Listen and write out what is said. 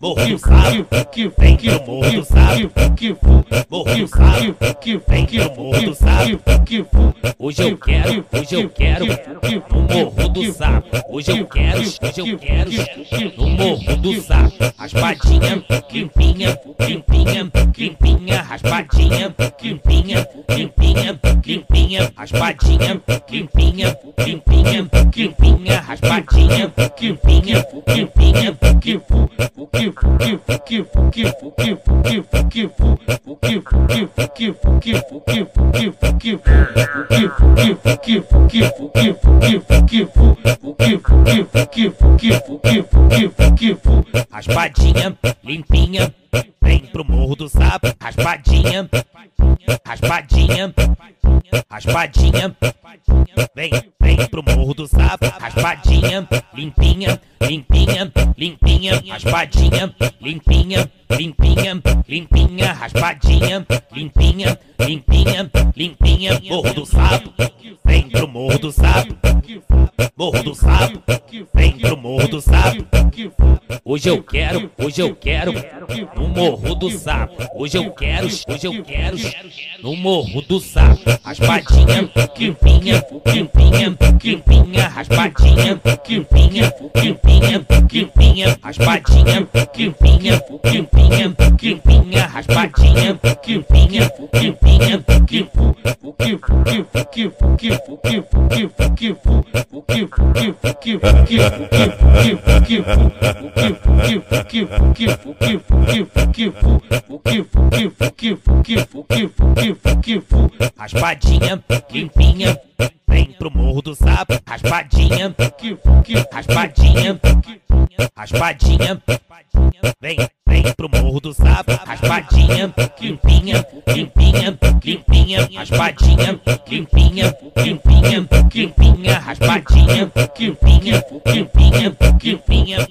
Morro do Sapo, vem pro Morro do Sapo. Morro do Sapo, vem pro Morro do Sapo. Hoje eu quero, hoje eu quero no Morro do Sapo. Hoje eu quero, hoje eu quero no Morro do Sapo. Raspadinha, limpinha, limpinha, limpinha, raspadinha, limpinha, limpinha, limpinha, raspadinha, limpinha, limpinha, limpinha, raspadinha, limpinha, limpinha, raspadinha, limpinha, vem pro Morro do Sapo, raspadinha, raspadinha, raspadinha, vem, vem pro Morro do Sapo, raspadinha, limpinha, limpinha, limpinha, raspadinha, limpinha, limpinha, limpinha, raspadinha, limpinha, limpinha, limpinha, Morro do Sapo, vem pro Morro do Sapo, Morro do Sapo, vem pro Morro do Sapo. Hoje eu quero, hoje eu quero no Morro do Sapo. Hoje eu quero, hoje eu quero no Morro do Sapo. Raspadinha, limpinha, limpinha, limpinha, raspadinha, limpinha, limpinha, limpinha, raspadinha, limpinha, limpinha, limpinha, raspadinha, limpinha, limpinha, raspadinha, limpinha, vem pro Morro do Sapo, raspadinha, raspadinha, raspadinha, vem, vem pro Morro do Sapo, raspadinha, limpinha, limpinha, limpinha, raspadinha, limpinha, limpinha, limpinha, raspadinha, limpinha, limpinha, limpinha,